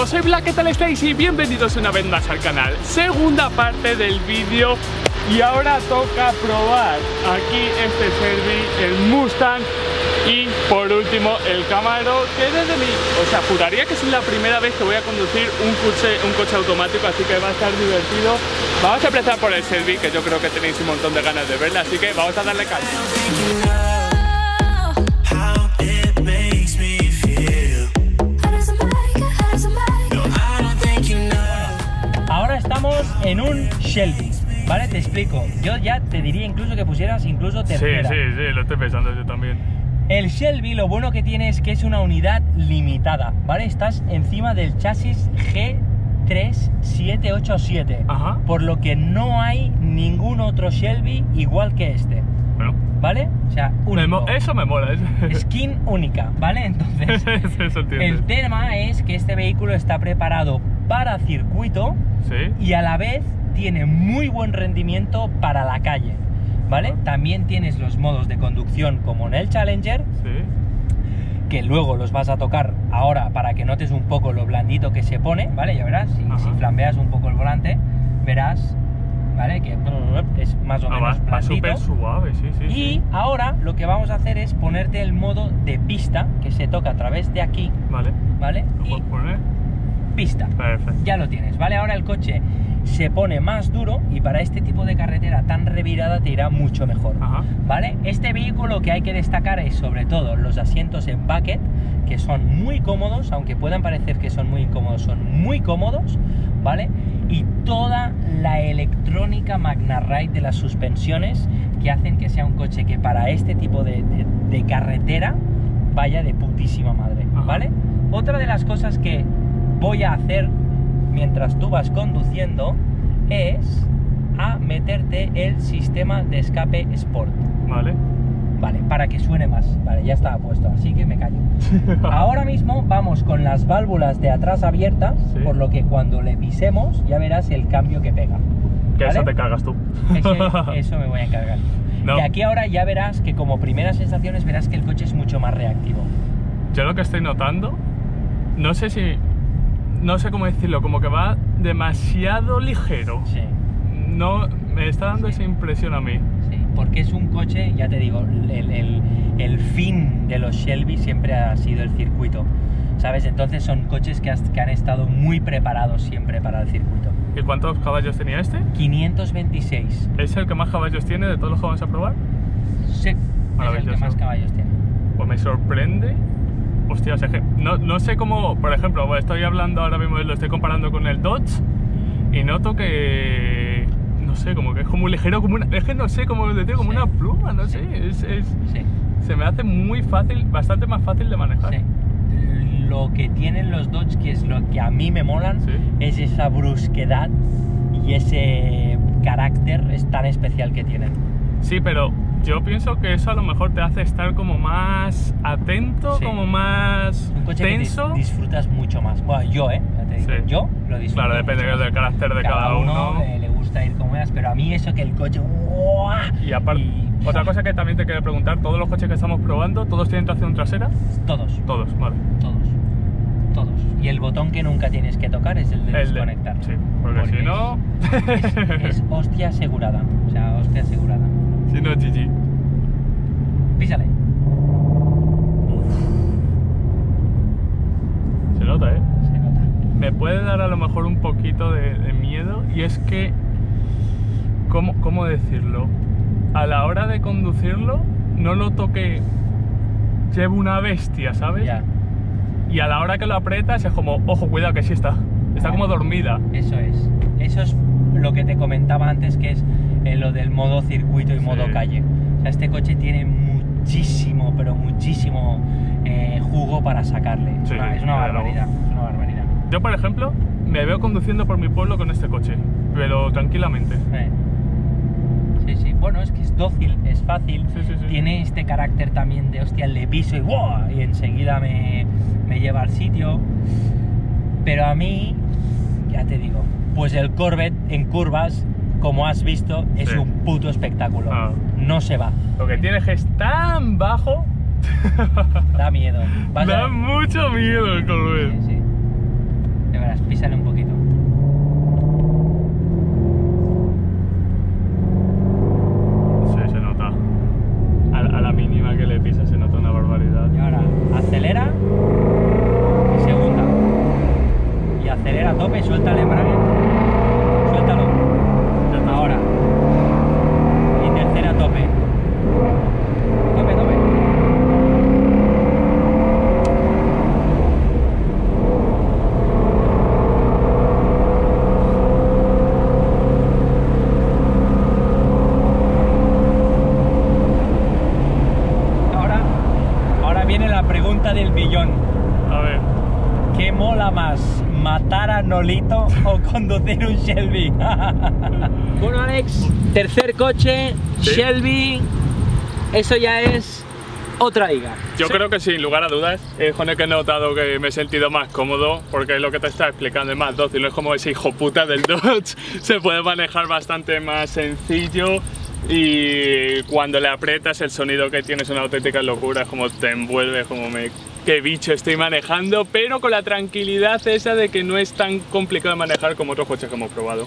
amigos, soy Black, ¿qué tal estáis? Y bienvenidos una vez más al canal. Segunda parte del vídeo. Y ahora toca probar aquí este Servi, el Mustang. Y por último el Camaro que desde mí, o sea, juraría que es la primera vez que voy a conducir un coche, un coche automático así que va a estar divertido. Vamos a empezar por el Servi que yo creo que tenéis un montón de ganas de verla así que vamos a darle calma en un Shelby, ¿vale? Te explico. Yo ya te diría incluso que pusieras incluso Sí, tercera. sí, sí, lo estoy pensando yo también El Shelby lo bueno que tiene es que es una unidad limitada, ¿vale? Estás encima del chasis G3787, Ajá. por lo que no hay ningún otro Shelby igual que este, Bueno, ¿vale? O sea, me único. eso me mola eso- Skin única, ¿vale? Entonces, Eso el tema es que este vehículo está preparado para circuito Sí, y a la vez tiene muy buen rendimiento para la calle, ¿vale? También tienes los modos de conducción como en el Challenger, sí que luego los vas a tocar ahora para que notes un poco lo blandito que se pone, ¿vale? Ya verás, si, si flambeas un poco el volante, verás, ¿vale? Que es más o Ah, va, menos va blandito. súper suave, sí, sí. Y sí. ahora lo que vamos a hacer es ponerte el modo de pista, que se toca a través de aquí, Vale, ¿vale? lo Y puedo poner. Pista. Perfecto. Ya lo tienes, ¿vale? Ahora el coche se pone más duro y para este tipo de carretera tan revirada te irá mucho mejor. Ajá. ¿Vale? Este vehículo que hay que destacar es sobre todo los asientos en bucket, que son muy cómodos, aunque puedan parecer que son muy incómodos, son muy cómodos, ¿vale? Y toda la electrónica Magna Ride de las suspensiones que hacen que sea un coche que para este tipo de, de- de carretera vaya de putísima madre, Ajá. ¿vale? Otra de las cosas que voy a hacer mientras tú vas conduciendo es a meterte el sistema de escape Sport. Vale. Vale, para que suene más. Vale, ya estaba puesto, así que me callo. Ahora mismo vamos con las válvulas de atrás abiertas, Sí. por lo que cuando le pisemos ya verás el cambio que pega. Que eso ¿Vale? te cagas tú. Ese- eso me voy a encargar. No. Y aquí ahora ya verás que como primeras sensaciones verás que el coche es mucho más reactivo. Yo lo que estoy notando, no sé si. No sé cómo decirlo, como que va demasiado ligero. Sí. No, me está dando Sí. esa impresión a mí. Sí, porque es un coche, ya te digo, el, el- el fin de los Shelby siempre ha sido el circuito, ¿sabes? Entonces son coches que, has- que han estado muy preparados siempre para el circuito. ¿Y cuántos caballos tenía este? 526. ¿Es el que más caballos tiene de todos los que vamos a probar? Sí, es el que más caballos tiene. Pues me sorprende. Hostia, es que no, no sé cómo, por ejemplo, estoy hablando ahora mismo, lo estoy comparando con el Dodge y noto que, no sé, como que es como ligero, como una, es que no sé cómo decir, como Sí. una pluma, no Sí. sé, es, es- Sí, se me hace muy fácil, bastante más fácil de manejar. Lo que tienen los Dodge, que es lo que a mí me molan, es esa brusquedad y ese carácter es tan especial que tienen. Sí, pero yo pienso que eso a lo mejor te hace estar como más atento, Sí. como más Un coche tenso. que disfrutas mucho más. Bueno, yo, ¿eh? Ya te digo, Sí. yo lo disfruto. Claro, depende mucho más. del carácter de cada uno. eh, le gusta ir como veas, pero a mí eso que el coche. ¡guau! Y aparte, Y- otra cosa que también te quería preguntar, todos los coches que estamos probando, ¿todos tienen tracción trasera? Todos, Todos, vale. todos. Todos. Y el botón que nunca tienes que tocar es el de El de- desconectar. sí, porque si no- Es, hostia asegurada. O sea, hostia asegurada. Si no, GG. Písale. Se nota, ¿eh? Se nota. Me puede dar a lo mejor un poquito de, de miedo y es que, ¿cómo, ¿cómo decirlo? A la hora de conducirlo, no lo toque, llevo una bestia, ¿sabes? Ya. Y a la hora que lo aprietas es como, ojo, cuidado que sí está. Está como dormida. Eso es. Eso es lo que te comentaba antes, que es eh, lo del modo circuito y Sí. modo calle. O sea, este coche tiene muchísimo, pero muchísimo eh, jugo para sacarle. Es Sí, una- es una barbaridad. Es una barbaridad. Yo, por ejemplo, me veo conduciendo por mi pueblo con este coche, pero tranquilamente. Eh. Sí, sí. Bueno, es que es dócil, es fácil. Sí, sí, sí. Tiene este carácter también de hostia, le piso y ¡buah! y enseguida me, me lleva al sitio. Pero a mí, ya te digo, pues el Corvette en curvas, como has visto, es un puto espectáculo. Ah. No se va. Lo que tienes es tan bajo. da miedo. Da mucho miedo el Colbert. Sí, sí. De verdad, písale un poquito. ¿Matar a Nolito o conducir un Shelby? bueno, Alex, tercer coche, Sí. Shelby. Eso ya es otra liga. Yo creo que sin lugar a dudas es con el que he notado que me he sentido más cómodo porque es lo que te está explicando, es más dócil, no es como ese hijo puta del Dodge, se puede manejar bastante más sencillo y cuando le aprietas el sonido que tiene es una auténtica locura, es como te envuelve, como me... qué bicho estoy manejando, pero con la tranquilidad esa de que no es tan complicado de manejar como otros coches que hemos probado.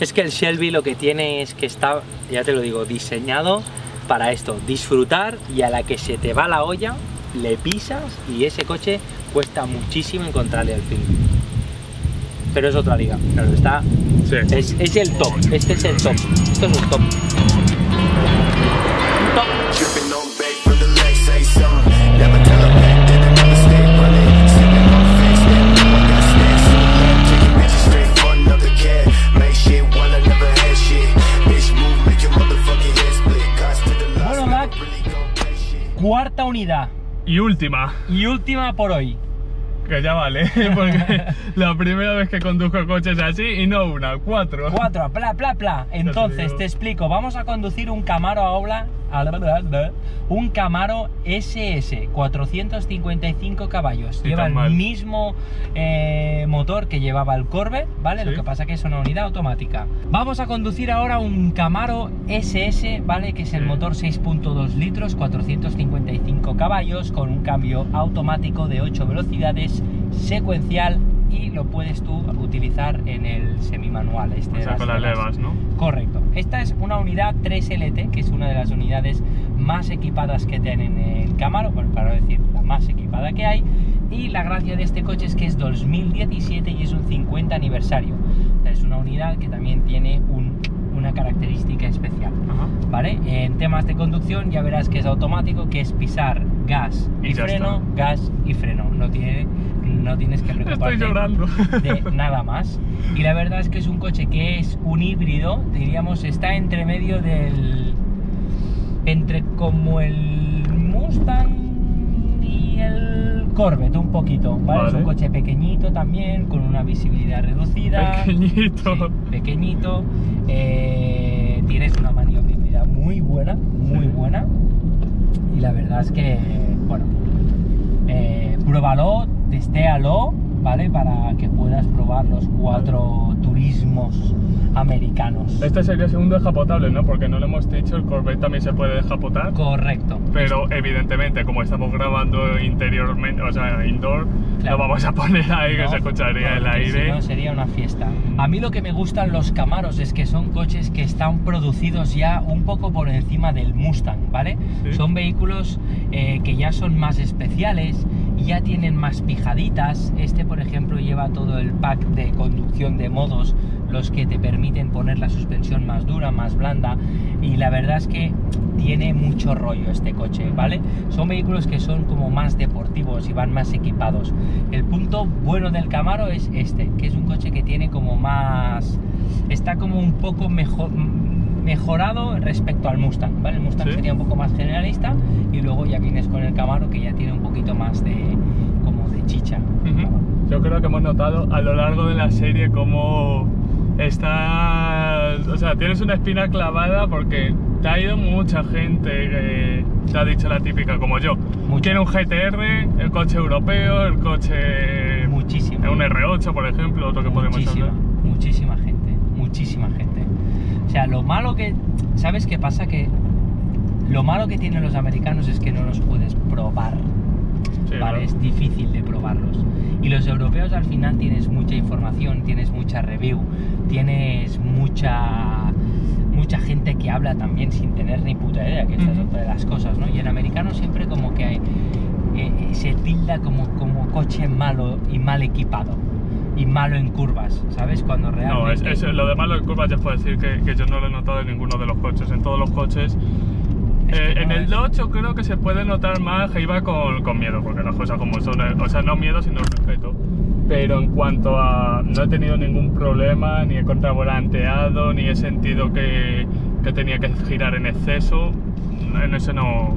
Es que el Shelby lo que tiene es que está, ya te lo digo, diseñado para esto, disfrutar y a la que se te va la olla, le pisas y ese coche cuesta muchísimo encontrarle al fin. Pero es otra liga, claro, está, Sí. es, es el top, este es el top, esto es un top. Cuarta unidad Y última, y última por hoy. que ya vale, porque la primera vez que conduzco coches así y no una, cuatro. Cuatro, pla, pla, pla. Entonces, te explico. Vamos a conducir un Camaro ahora. Un Camaro SS, 455 caballos. Lleva el mal. mismo eh, motor que llevaba el Corvette, ¿vale? Lo que pasa que es una unidad automática. Vamos a conducir ahora un Camaro SS, ¿vale? Que es el Sí. motor 6.2 litros, 455 caballos, con un cambio automático de 8 velocidades, secuencial y lo puedes tú utilizar en el semimanual. Este O sea, con las levas. ¿no? Correcto. Esta es una unidad 3LT, que es una de las unidades más equipadas que tienen el Camaro, para decir la más equipada que hay. Y la gracia de este coche es que es 2017 y es un 50 aniversario. O sea, es una unidad que también tiene un- una característica especial. Ajá. ¿Vale? En temas de conducción ya verás que es automático, que es pisar gas y, freno, está. gas y freno. No, tiene, no tienes que preocuparte de nada más. Y la verdad es que es un coche que es un híbrido, diríamos, está entre medio del. entre como el Mustang y el Corvette, un poquito, ¿vale? Es un Vale. coche pequeñito también, con una visibilidad reducida. Pequeñito. Sí, pequeñito. eh, buena, muy Sí. buena. Y la verdad es que, bueno, eh, pruébalo, testéalo, ¿vale? Para que puedas probar los cuatro turismos americanos. Este sería segundo descapotable, ¿no? Porque no lo hemos dicho, el Corvette también se puede descapotar. Correcto. Pero evidentemente, como estamos grabando interiormente, o sea, indoor, Claro. lo vamos a poner ahí que No, se escucharía el porque si aire. no, sería una fiesta. A mí lo que me gustan los Camaros es que son coches que están producidos ya un poco por encima del Mustang, ¿vale? Sí. Son vehículos eh, que ya son más especiales, ya tienen más pijaditas. Este, por ejemplo, lleva todo el pack de conducción de modos, los que te permiten poner la suspensión más dura, más blanda. Y la verdad es que tiene mucho rollo este coche, ¿vale? Son vehículos que son como más deportivos y van más equipados. El punto bueno del Camaro es este, que es un coche que tiene como más... Está como un poco mejor, mejorado respecto al Mustang, ¿vale? El Mustang Sí. sería un poco más generalista y luego ya vienes con el Camaro que ya tiene un poquito más de... como de chicha. Ujú. Yo creo que hemos notado a lo largo de la serie cómo estás. O sea, tienes una espina clavada porque te ha ido mucha gente que te ha dicho la típica, como yo. Mucho. Quiere un GTR, el coche europeo, el coche. Muchísimo. Un R8, por ejemplo, otro que podemos muchísima, hablar. muchísima gente, muchísima gente. Sea, lo malo que, ¿sabes qué pasa? Que lo malo que tienen los americanos es que no los puedes probar, Sí, ¿vale? Es difícil de probarlos. Y los europeos al final tienes mucha información, tienes mucha review, tienes mucha mucha gente que habla también sin tener ni puta idea, que esta es otra de las cosas, ¿no? Y el americano siempre como que hay, eh, se tilda como, como coche malo y mal equipado y malo en curvas, ¿sabes? Cuando No, es, realmente... es- lo de malo en curvas ya puedo decir que, que yo no lo he notado en ninguno de los coches. En todos los coches Es que Eh, no en el es- Dodge yo creo que se puede notar más que iba con, con miedo, porque las cosas como son, eh, o sea, no miedo sino respeto. Pero en cuanto a... no he tenido ningún problema, ni he contravolanteado, ni he sentido que, que tenía que girar en exceso, en eso no...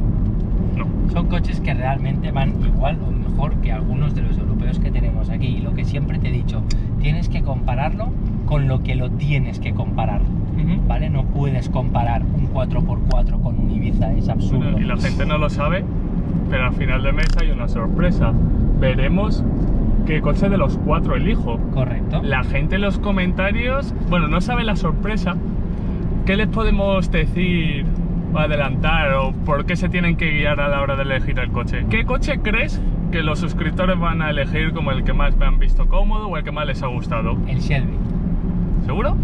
No. Son coches que realmente van igual o mejor que algunos de los europeos que tenemos aquí. Y lo que siempre te he dicho, tienes que compararlo con lo que lo tienes que comparar. ¿Vale? No puedes comparar un 4x4 con un Ibiza, es absurdo. Y la gente no lo sabe, pero al final de mes hay una sorpresa. Veremos qué coche de los cuatro elijo. Correcto. La gente en los comentarios, bueno, no sabe la sorpresa. ¿Qué les podemos decir adelantar o por qué se tienen que guiar a la hora de elegir el coche? ¿Qué coche crees que los suscriptores van a elegir como el que más me han visto cómodo o el que más les ha gustado? El Shelby. ¿Seguro?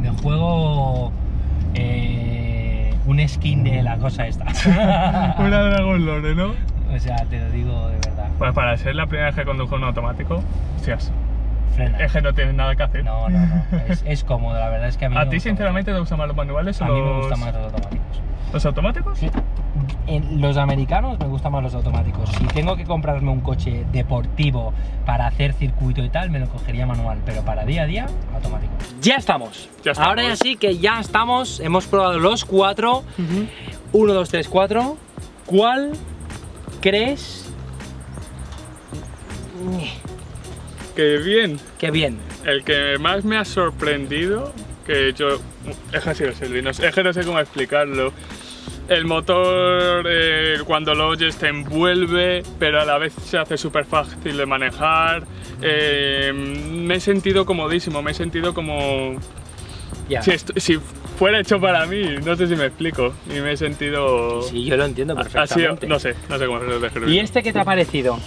Me juego eh, un skin de la cosa esta. Una Dragon Lore, ¿no? o sea, te lo digo de verdad. Pues para ser la primera vez que condujo un automático, hostias, Frena. es que no tienes nada que hacer. No, no, no. Es, es cómodo, la verdad es que a mí ¿A ti sinceramente te gustan más los manuales o mucho. A mí me gustan más los automáticos. los automáticos? Sí. En los americanos me gustan más los automáticos. Si tengo que comprarme un coche deportivo para hacer circuito y tal, me lo cogería manual, pero para día a día, automático. Ya estamos. Ya estamos. Ahora ya sí que ya estamos. Hemos probado los cuatro. 1, 2, 3, 4. ¿Cuál crees? Qué bien. Que bien. El que más me ha sorprendido, que yo... Es que el no sé- es que no sé cómo explicarlo. El motor, eh, cuando lo oyes, te envuelve, pero a la vez se hace súper fácil de manejar. Eh, me he sentido comodísimo, me he sentido como... Si, fuera hecho para mí, no sé si me explico. Y me he sentido... Sí, yo lo entiendo perfectamente. no sé, no sé cómo se lo describir. ¿Y este qué te ha parecido?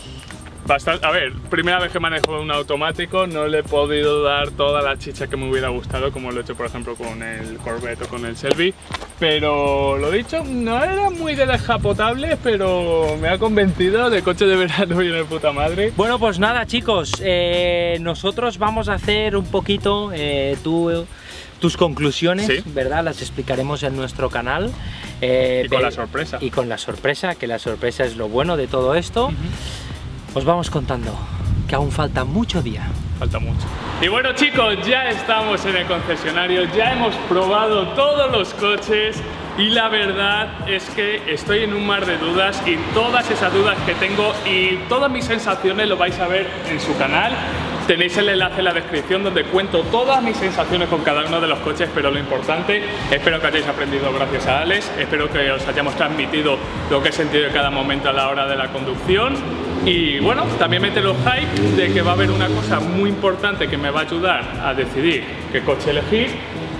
Bastante, a ver, primera vez que manejo un automático, no le he podido dar toda la chicha que me hubiera gustado, como lo he hecho por ejemplo con el Corvette o con el Shelby. Pero lo dicho, no era muy de descapotable, pero me ha convencido de coche de verano y de puta madre. Bueno, pues nada, chicos, eh, nosotros vamos a hacer un poquito eh, tú- tus conclusiones, Sí. ¿verdad? Las explicaremos en nuestro canal. eh, Y con la sorpresa. Y con la sorpresa, que la sorpresa es lo bueno de todo esto. Os vamos contando que aún falta mucho día. Falta mucho. Y bueno chicos, ya estamos en el concesionario, ya hemos probado todos los coches y la verdad es que estoy en un mar de dudas y todas esas dudas que tengo y todas mis sensaciones lo vais a ver en su canal. Tenéis el enlace en la descripción donde cuento todas mis sensaciones con cada uno de los coches, pero lo importante, espero que hayáis aprendido gracias a Alex, espero que os hayamos transmitido lo que he sentido en cada momento a la hora de la conducción. Y bueno, también mete los hype de que va a haber una cosa muy importante que me va a ayudar a decidir qué coche elegir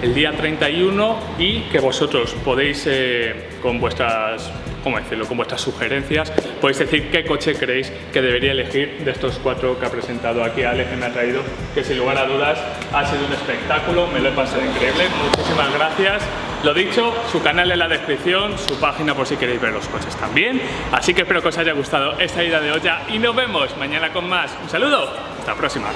el día 31 y que vosotros podéis eh, con vuestras ¿cómo decirlo? con vuestras sugerencias podéis decir qué coche creéis que debería elegir de estos cuatro que ha presentado aquí Alex que me ha traído que sin lugar a dudas ha sido un espectáculo me lo he pasado increíble muchísimas gracias lo dicho, su canal en la descripción, su página por si queréis ver los coches también. Así que espero que os haya gustado esta ida de olla y nos vemos mañana con más. Un saludo, hasta la próxima.